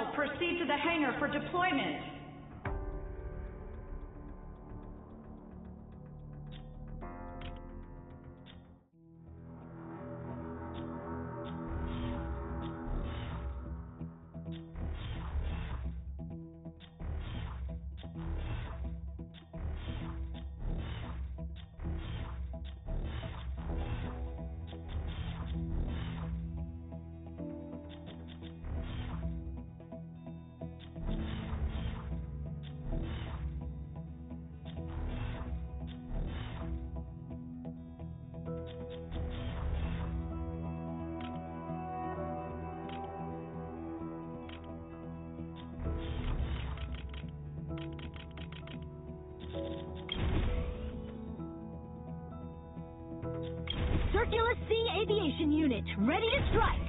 personnel proceed to the hangar for deployment. Unit ready to strike!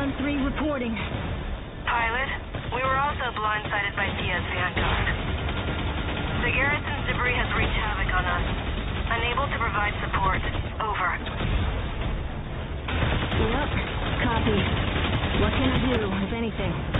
913 reporting. Pilot, we were also blindsided by CS Vanguard. The garrison's debris has wreaked havoc on us. Unable to provide support. Over. Yep. Copy. What can I do, if anything?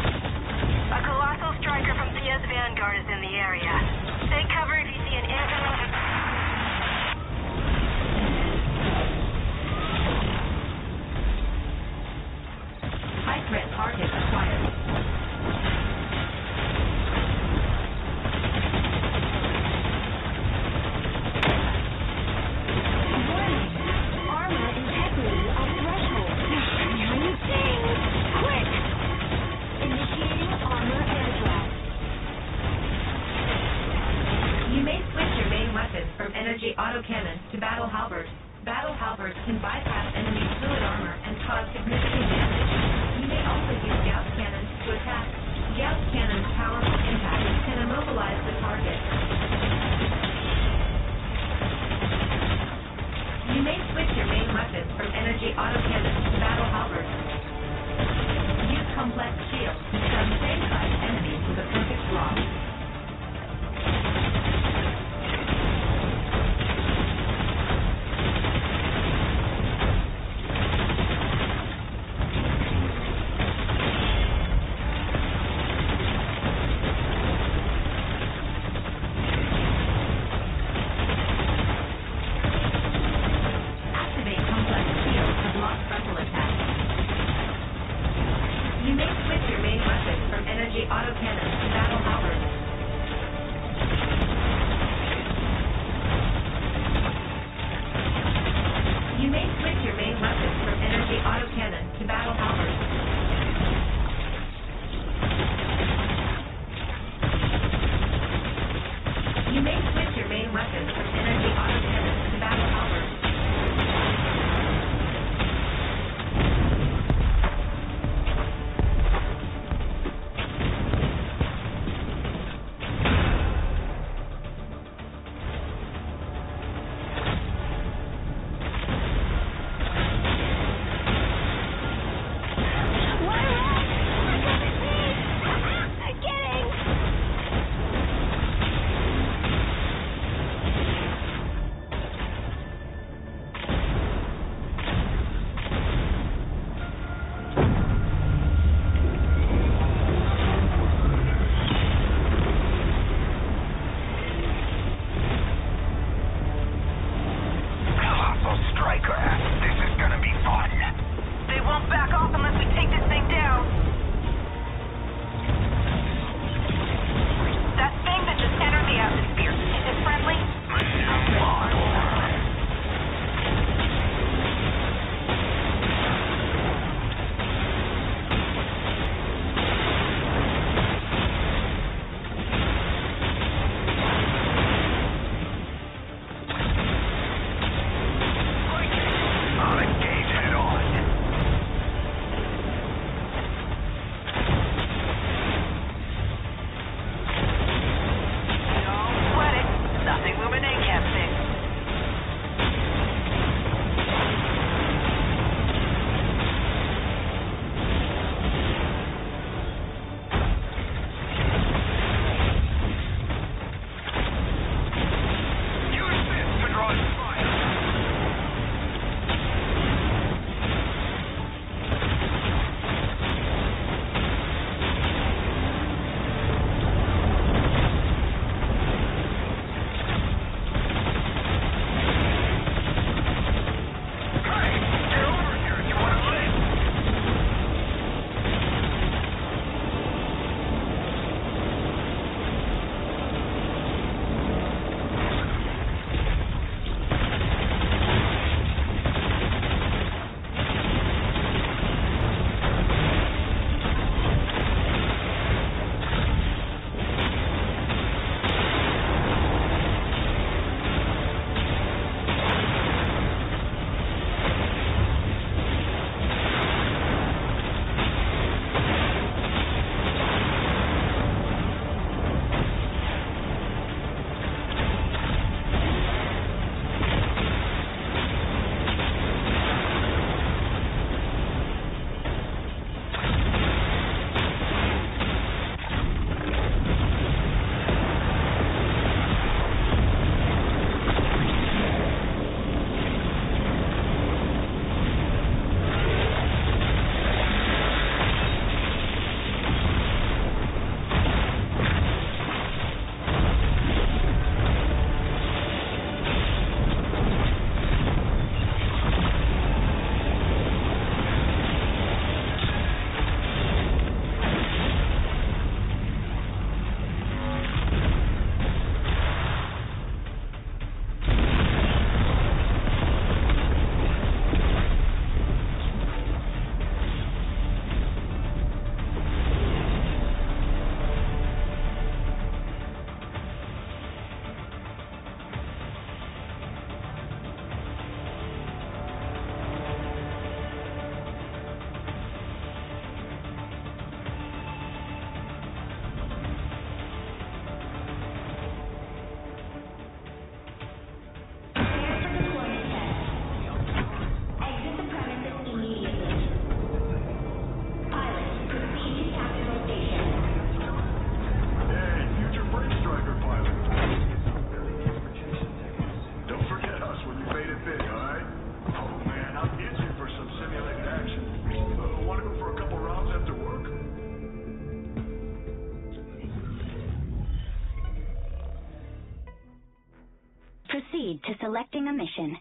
Mission.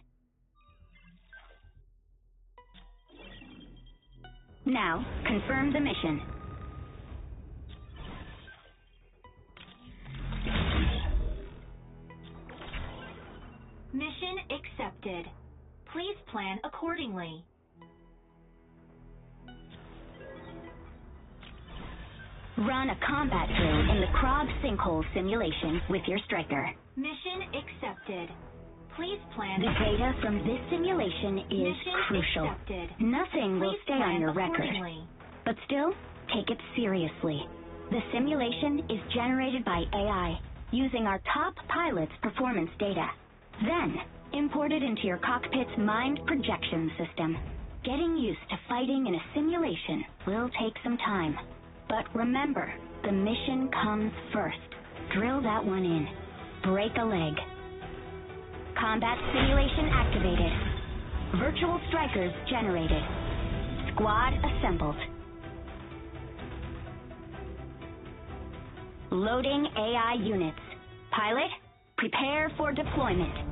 Now, confirm the mission. Mission accepted. Please plan accordingly. Run a combat drill in the Krog sinkhole simulation with your striker. Mission accepted. Please plan. The data from this simulation is Mission crucial. accepted. Nothing will stay on your record. But still, take it seriously. The simulation is generated by AI using our top pilot's performance data. Then, imported into your cockpit's mind projection system. Getting used to fighting in a simulation will take some time. But remember, the mission comes first. Drill that one in. Break a leg. Combat simulation activated. Virtual strikers generated. Squad assembled. Loading AI units. Pilot, prepare for deployment.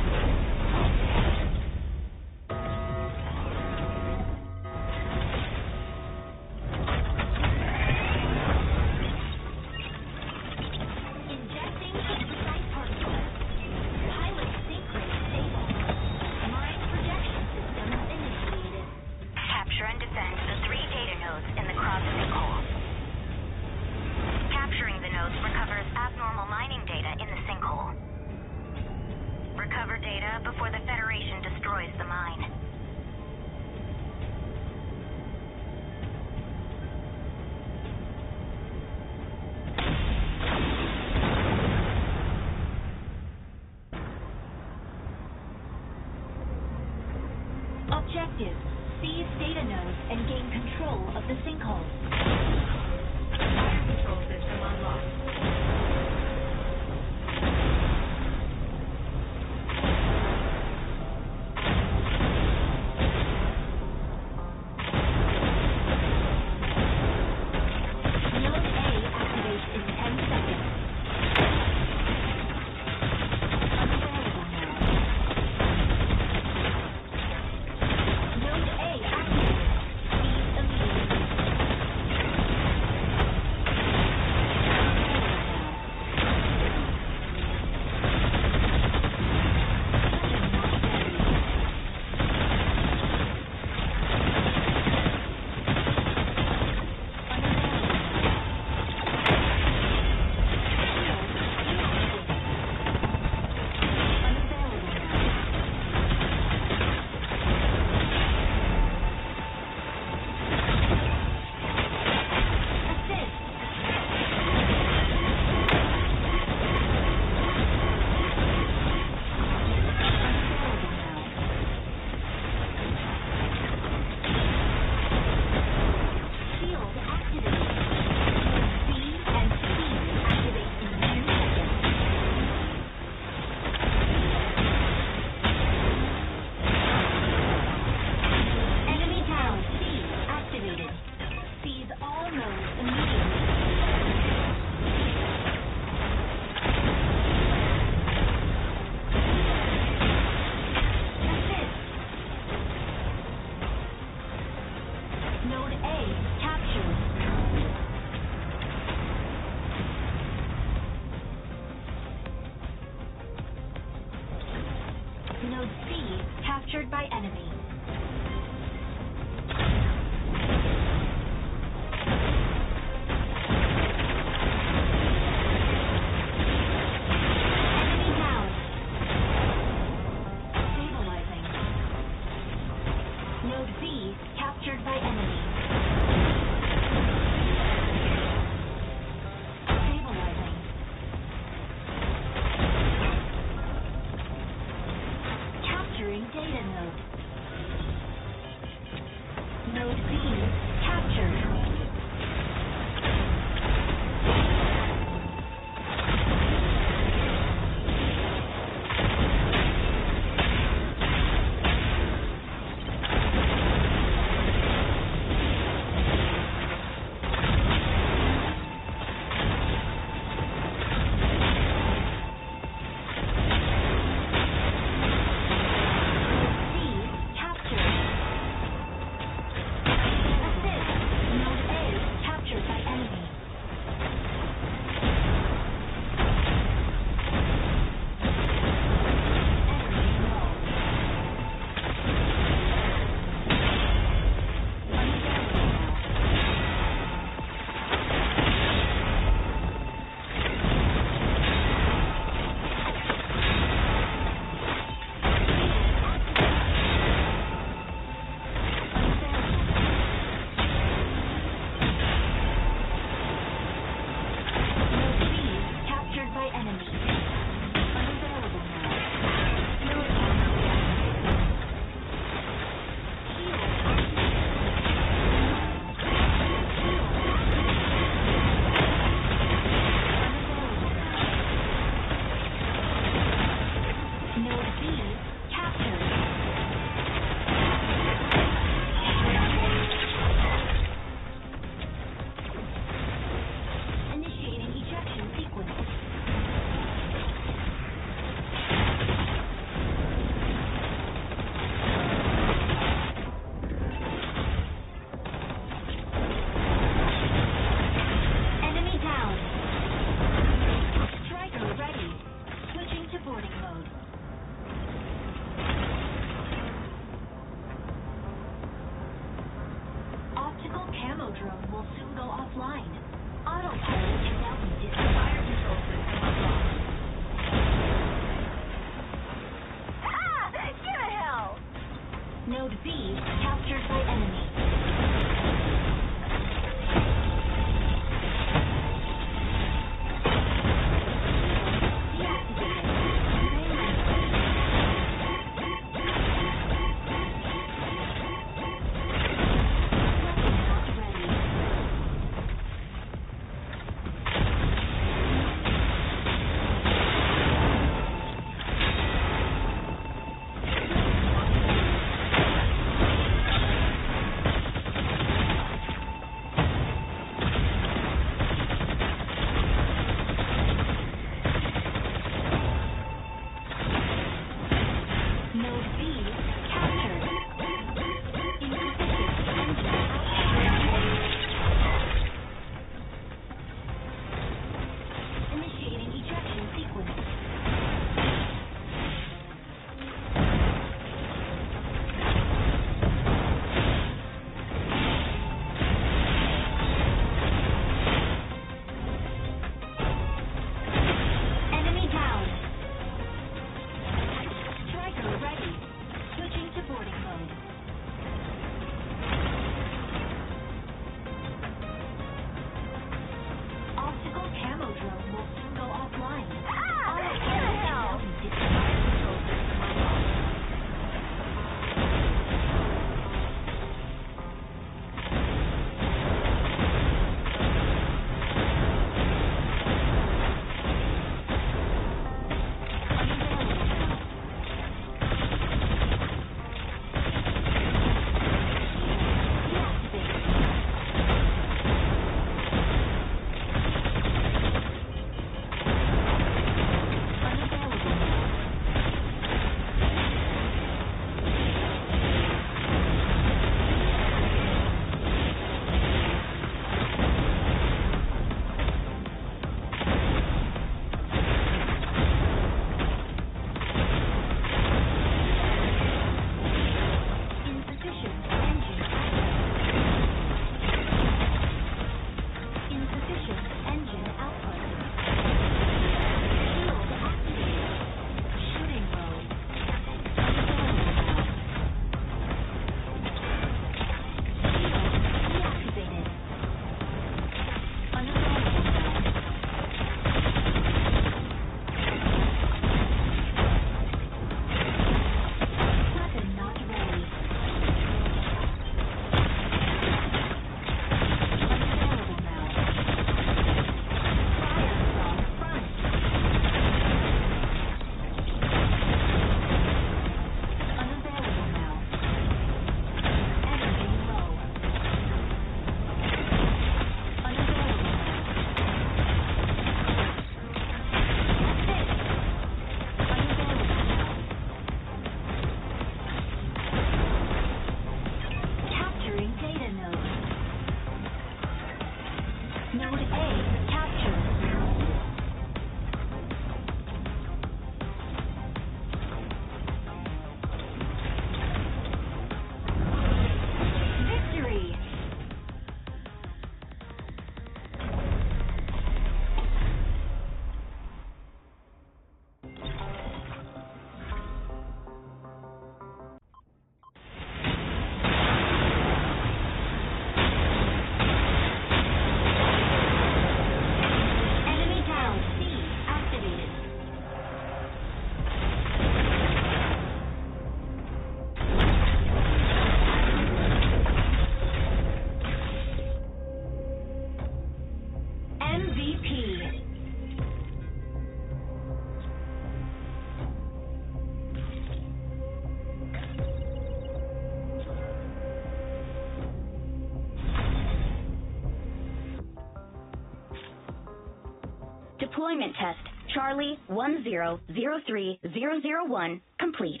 Deployment test Charlie 1003001 complete.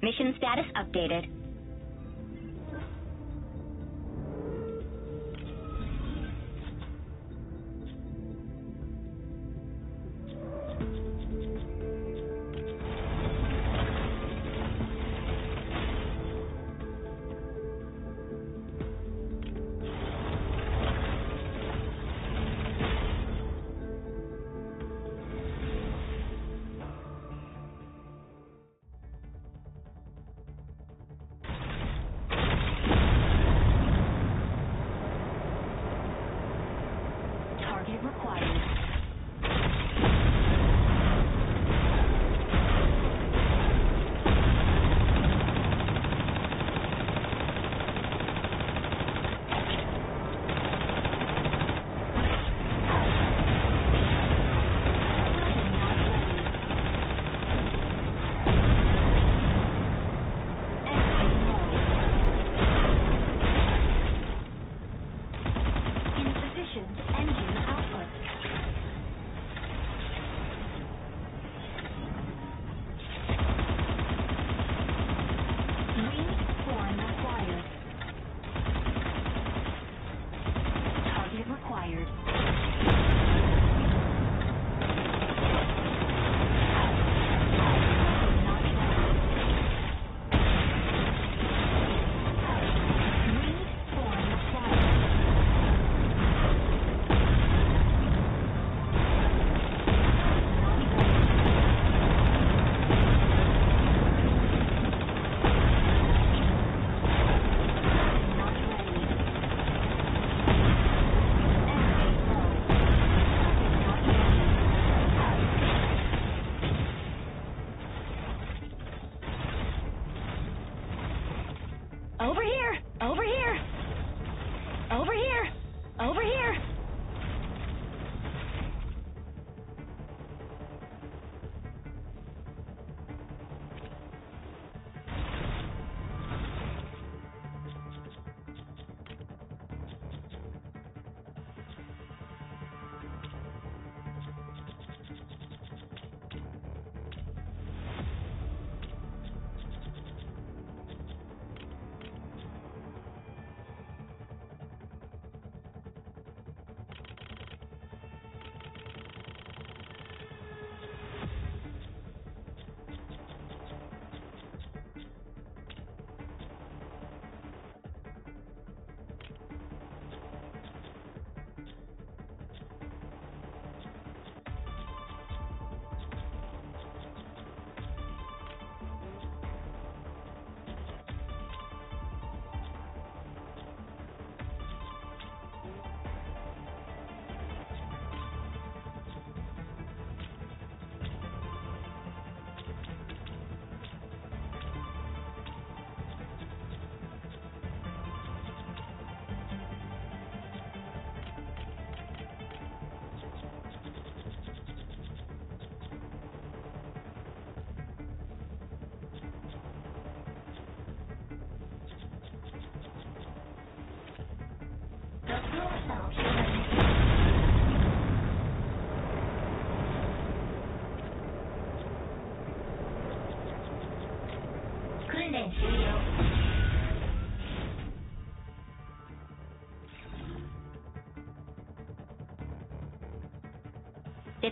Mission status updated.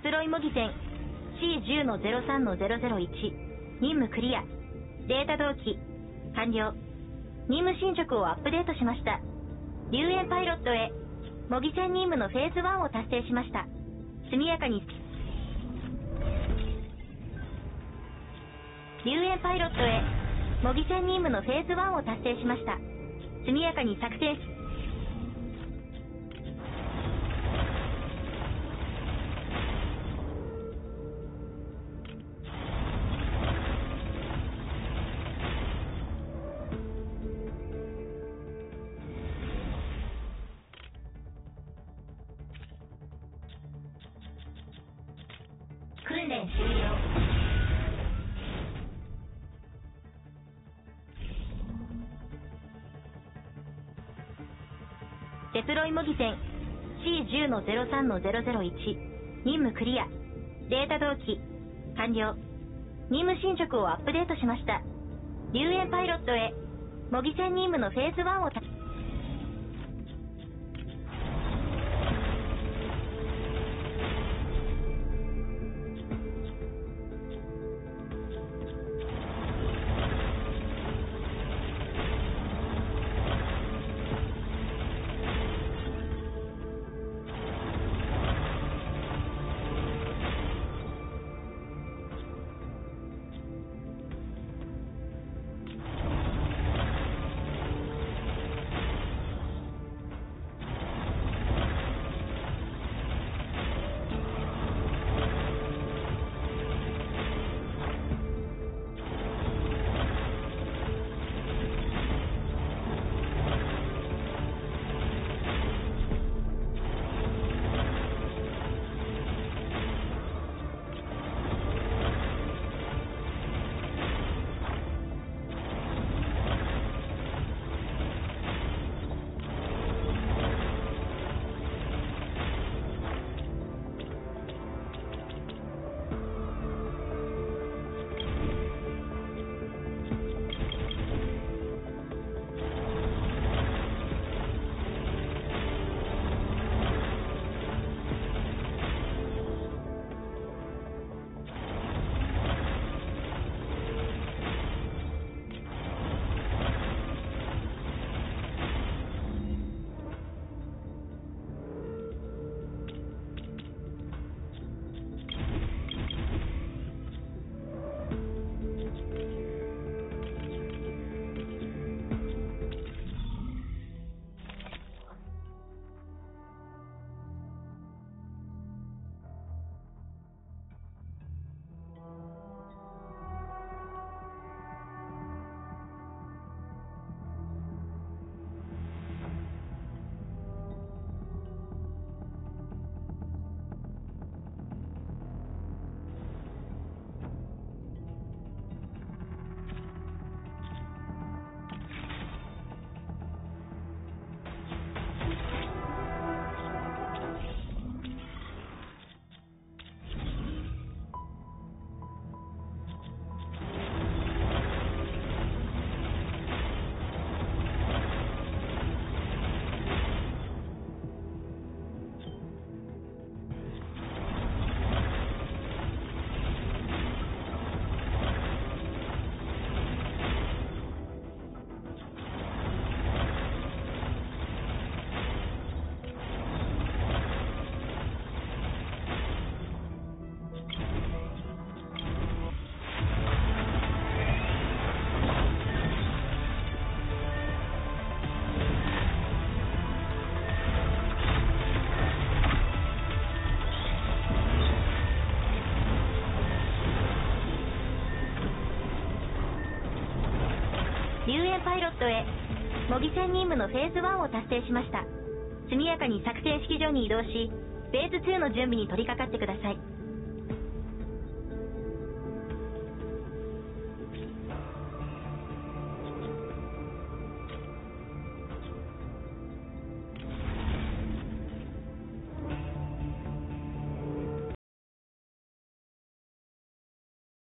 デプロイ模擬戦 C10-03-001 任務クリア。データ同期完了。任務進捗をアップデートしました。留園パイロットへ模擬戦任務のフェーズ1を達成しました。速やかに。留園パイロットへ模擬戦任務のフェーズ1を達成しました。速やかに作戦デプロイ模擬戦 C10-03-001 任務クリア。データ同期、完了。任務進捗をアップデートしました。留園パイロットへ、模擬戦任務のフェーズ1をパイロットへ、模擬戦任務のフェーズ1を達成しました。速やかに作戦式場に移動し、フェーズ2の準備に取り掛かってください。